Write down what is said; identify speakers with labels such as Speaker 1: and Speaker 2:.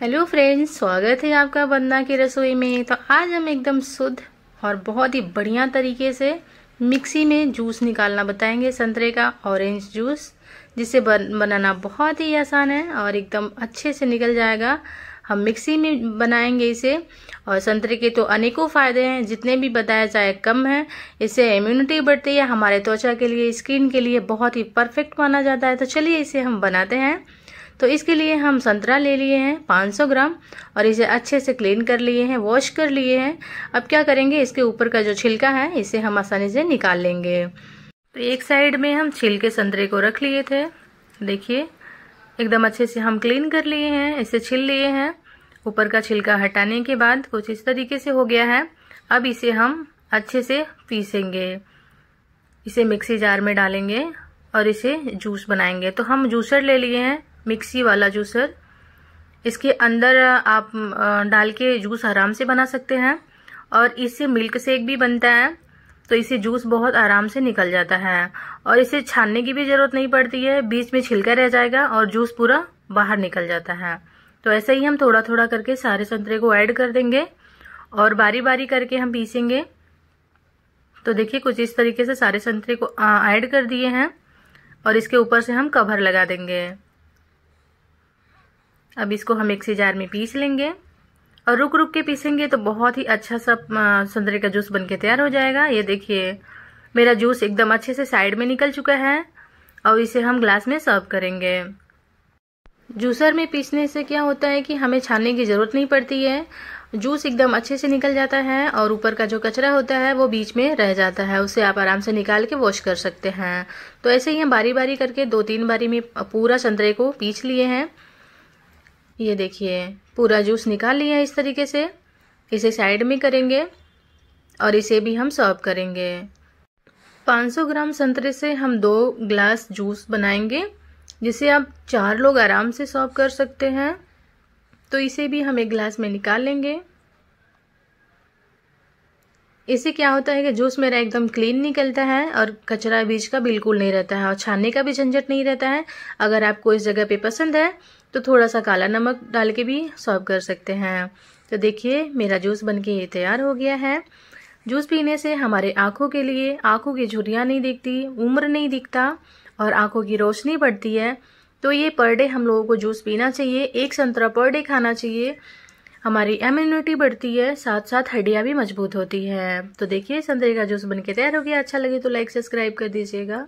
Speaker 1: Hello friends स्वागत है आपका बंदा की रसोई में। तो आज हम एकदम शुद्ध और बहुत ही बढ़िया तरीके से मिक्सी में जूस निकालना बताएँगे संतरे का ऑरेंज जूस जिसे बन, बनाना बहुत ही आसान है और एकदम अच्छे से निकल जाएगा। हम मिक्सी में बनाएँगे इसे और संतरे के तो अनेकों फ़ायदे हैं जितने भी बताया जाए कम है। इससे इम्यूनिटी बढ़ती है हमारे त्वचा के लिए स्किन के लिए बहुत ही परफेक्ट माना जाता है। तो चलिए इसे हम बनाते हैं। तो इसके लिए हम संतरा ले लिए हैं 500 ग्राम, और इसे अच्छे से क्लीन कर लिए हैं वॉश कर लिए हैं। अब क्या करेंगे, इसके ऊपर का जो छिलका है, इसे हम आसानी से निकाल लेंगे। तो एक साइड में हम छिलके संतरे को रख लिए थे। देखिए, एकदम अच्छे से हम क्लीन कर लिए हैं, इसे छिल लिए हैं। ऊपर का छिलका हटाने के बाद कुछ इस तरीके से हो गया है। अब इसे हम अच्छे से पीसेंगे। इसे मिक्सी जार में डालेंगे और इसे जूस बनाएँगे। तो हम जूसर ले लिए हैं। मिक्सी वाला जूसर इसके अंदर आप डाल के जूस आराम से बना सकते हैं और इससे मिल्क शेक भी बनता है। तो इसे जूस बहुत आराम से निकल जाता है और इसे छानने की भी ज़रूरत नहीं पड़ती है। बीच में छिलका रह जाएगा और जूस पूरा बाहर निकल जाता है। तो ऐसे ही हम थोड़ा थोड़ा करके सारे संतरे को ऐड कर देंगे और बारी बारी करके हम पीसेंगे। तो देखिए, कुछ इस तरीके से सारे संतरे को ऐड कर दिए हैं और इसके ऊपर से हम कवर लगा देंगे। अब इसको हम मिक्सी जार में पीस लेंगे। और रुक रुक के पीसेंगे तो बहुत ही अच्छा सा संतरे का जूस बनके तैयार हो जाएगा। ये देखिए, मेरा जूस एकदम अच्छे से साइड में निकल चुका है और इसे हम ग्लास में सर्व करेंगे। जूसर में पीसने से क्या होता है कि हमें छानने की ज़रूरत नहीं पड़ती है। जूस एकदम अच्छे से निकल जाता है और ऊपर का जो कचरा होता है वो बीच में रह जाता है। उसे आप आराम से निकाल के वॉश कर सकते हैं। तो ऐसे ही हम बारी बारी करके दो तीन बारी में पूरा संतरे को पीस लिए हैं। ये देखिए, पूरा जूस निकाल लिया है इस तरीके से। इसे साइड में करेंगे और इसे भी हम सर्व करेंगे। 500 ग्राम संतरे से हम दो ग्लास जूस बनाएँगे, जिसे आप चार लोग आराम से सर्व कर सकते हैं। तो इसे भी हम एक ग्लास में निकाल लेंगे। इससे क्या होता है कि जूस मेरा एकदम क्लीन निकलता है और कचरा बीज का बिल्कुल नहीं रहता है और छानने का भी झंझट नहीं रहता है। अगर आपको इस जगह पे पसंद है तो थोड़ा सा काला नमक डाल के भी सर्व कर सकते हैं। तो देखिए, मेरा जूस बन के ये तैयार हो गया है। जूस पीने से हमारे आँखों के लिए, आँखों की झुरियाँ नहीं दिखती, उम्र नहीं दिखता और आँखों की रोशनी बढ़ती है। तो ये पर डे हम लोगों को जूस पीना चाहिए, एक संतरा पर डे खाना चाहिए। हमारी इम्यूनिटी बढ़ती है साथ साथ हड्डियाँ भी मज़बूत होती है। तो देखिए, संतरे का जूस बनके तैयार हो गया। अच्छा लगे तो लाइक सब्सक्राइब कर दीजिएगा।